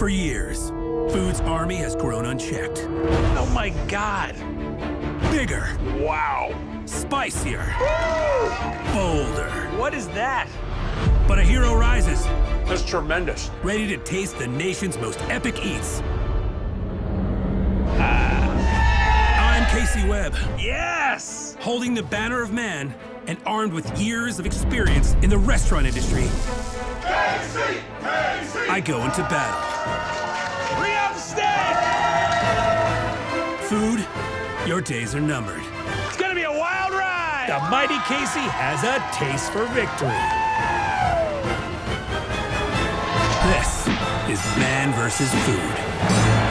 For years, Food's army has grown unchecked. Oh my god. Bigger. Wow. Spicier. Bolder. What is that? But a hero rises, That's tremendous. ready to taste the nation's most epic eats. Ah. I'm Casey Webb, Yes! holding the banner of man and armed with years of experience in the restaurant industry. Casey! Casey! I go into battle. The steak! Food, your days are numbered. It's gonna be a wild ride! The mighty Casey has a taste for victory. This is Man versus Food.